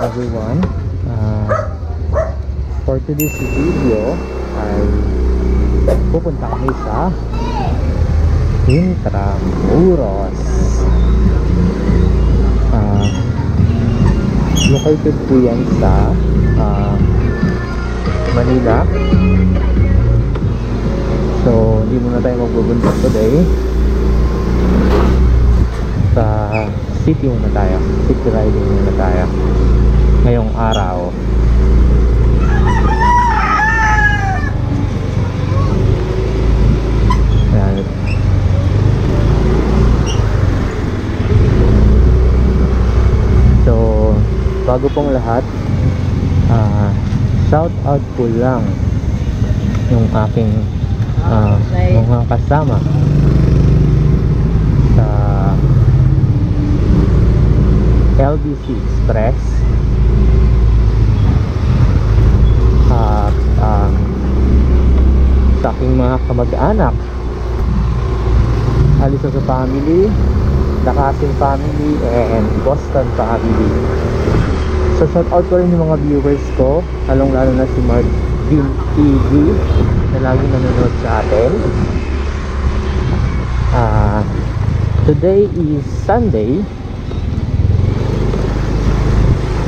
Everyone. Uh, for today's video ay pupunta kami sa Intramuros. Uh, located po yan sa uh, Manila. So hindi muna tayo magbubuntot today. Sa city muna tayo. City riding muna tayo. Ngayong araw. So, bago pong lahat, ah shout out po lang yung aking ah, mga kasama sa LBC Express at um, sa aking mga kamag-anak. Alisa sa family Dakasin family and Boston family. So shout out ko rin yung mga viewers ko lalong lalo na si Mark Vin TV na lagi nanonood sa atin. Ah, today is Sunday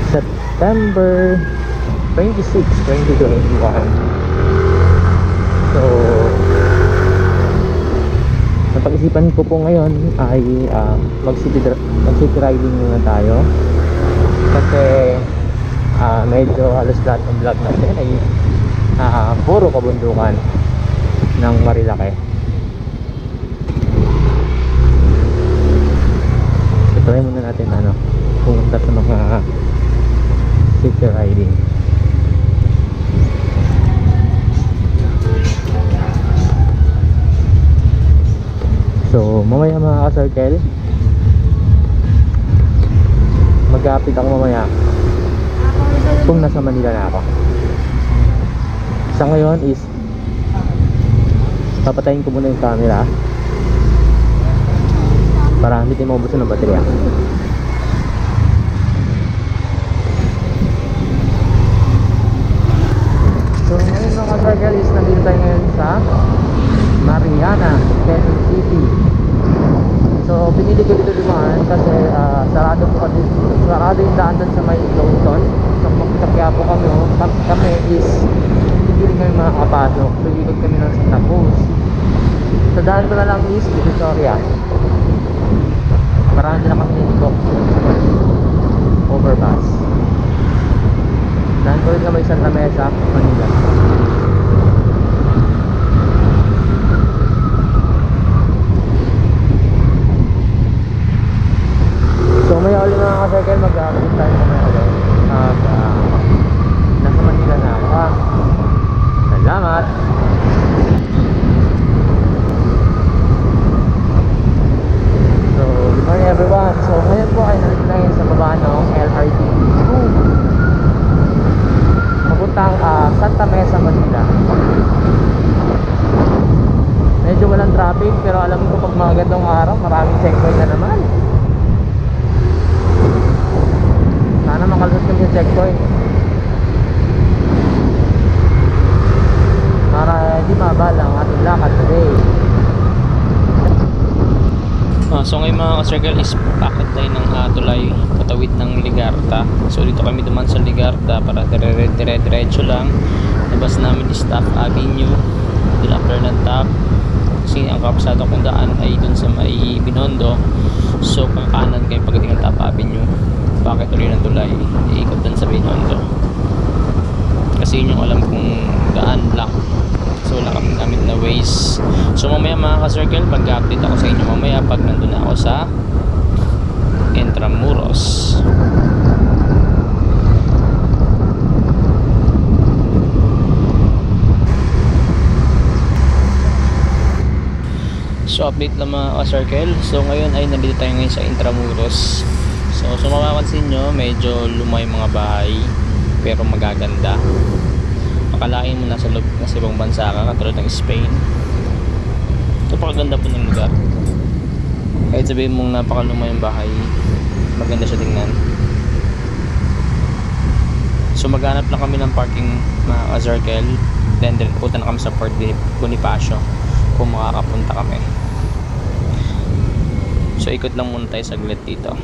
September 26, 2021 so napag-isipan ko po ngayon ay ah, mag city, riding muna tayo. Kasi ah, medyo halos lahat ng vlog natin ay ah, puro kabundukan ng Marilaki so try muna natin ano pumunta sa mga mamaya mga ka-circle mag-update ako mamaya. Kung nasa Manila na ako. Sa ngayon is papatayin ko muna yung camera. Para hindi tayo maubusan ng baterya. So ngayon mga circle is nandito tayo ngayon sa Mariana, Quezon City. So pinili ko dito dumaan kasi ah, sarado po kasi sarado yung daan doon sa may Lawson. So magkakya po kami, oh. Kami, is hindi rin kami makakapasok. So ikot kami ng Santa Cruz. Sa daan ko na lang is Victoria. Marami na kami nito. Overpass. Daan ko rin kami Santa Mesa, Manila. all mga kasagal mag-update tayo mamaya ulit at uh, nasa Manila na ako. Ah kami sa checkpoint para hindi mabal ang ating lakad today Ah, so ngayon mga ka-circle is paakit tayo ng ah, tulay patawid ng Ligarta. So dito kami duman sa Ligarta para dire-diretso lang. Labas namin is Top Avenue. After ng Top. Kasi ang kapsado kong daan ay dun sa may Binondo. So kakanan kayo pagdating ng Top Avenue. Bakit ulit ng tulay? Iikot dun sa Binondo. Kasi yun yung alam kong daan lang. So wala kami gamit na Waze. So mamaya mga ka-circle, mag-update ako sa inyo mamaya pag nandun na ako sa Intramuros. So update lang mga ka-circle. So ngayon ay nandito tayo ngayon sa Intramuros. So so mapapansin nyo, medyo lumay mga bahay pero magaganda. Akalain mo nasa loob nasa ibang bansa ka katulad ng Spain. Napakaganda po ng lugar. Kahit sabihin mong napakaluma yung bahay maganda siya tingnan. So maghanap lang kami ng parking mga ka-circle. Then din punta na kami sa Port Bonifacio kung makakapunta kami. So ikot lang muna tayo saglit dito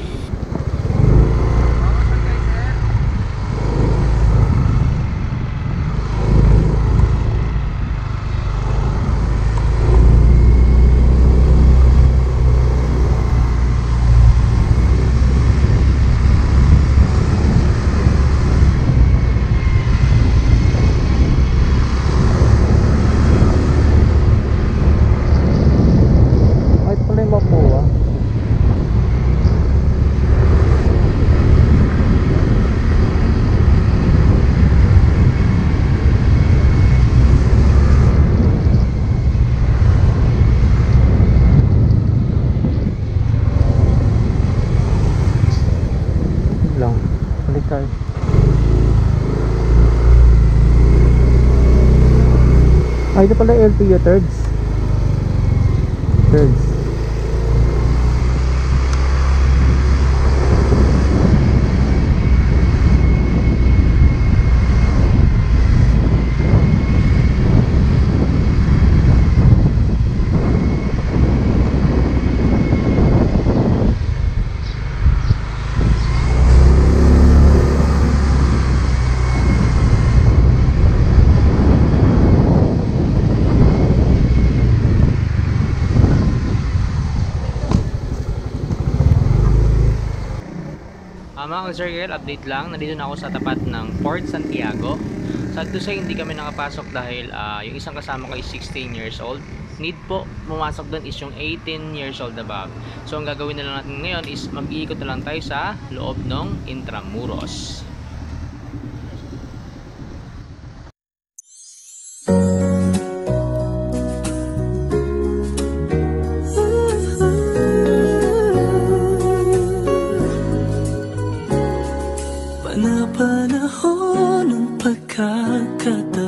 Ay, ito pala yung Mapua. lang. Balik tayo. Ay, ito pala LTO thirds. Thirds. Ah, mga ka-circle, update lang. Nandito na ako sa tapat ng Port Santiago. Sad to say, hindi kami nakapasok dahil ah, yung isang kasama ko is 16 years old. Need po pumasok doon is yung 18 years old above. So, ang gagawin na lang natin ngayon is mag-iikot na lang tayo sa loob ng Intramuros. Pagkakataon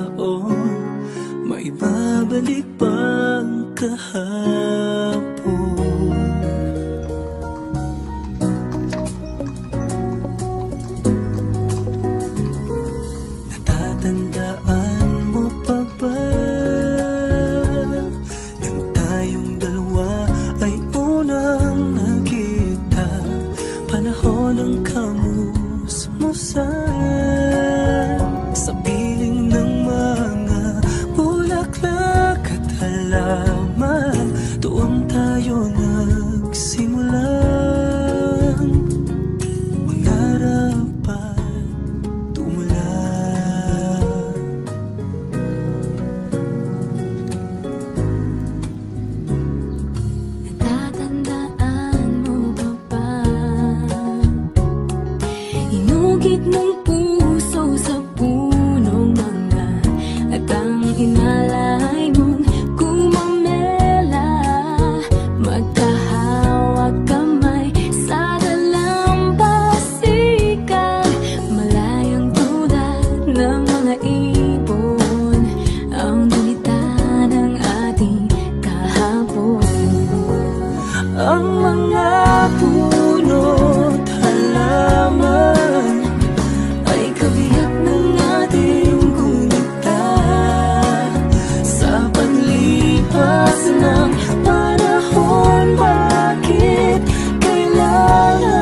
love.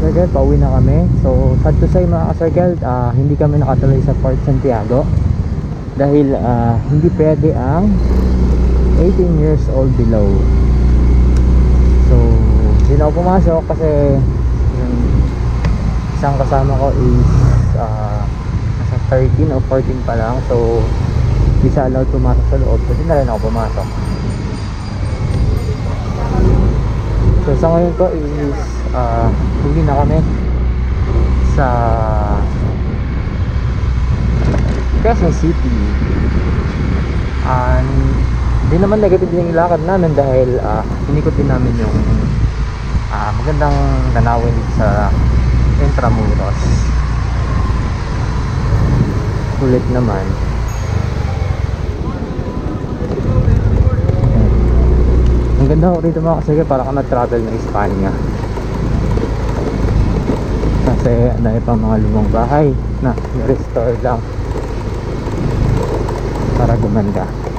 Ka-circle, pauwi na kami. So, sad to say mga ka-circle, ah, hindi kami nakatuloy sa Port Santiago dahil ah, hindi pwede ang 18 years old below. So, hindi na ako pumasok kasi yung isang kasama ko is ah, nasa 13 o 14 pa lang. So, hindi siya allowed pumasok sa loob. Hindi na rin ako pumasok. So sa ngayon ko is uh, uwi na kami sa Quezon City. And hindi naman negative yung ilakad namin dahil uh, inikot din namin yung uh, magandang tanawin sa Intramuros. Ulit naman. Ang ganda ko rito mga kasagay para ka nag-travel ng Espanya kasi ang dami pang mga lumang bahay na restore lang. Para gumanda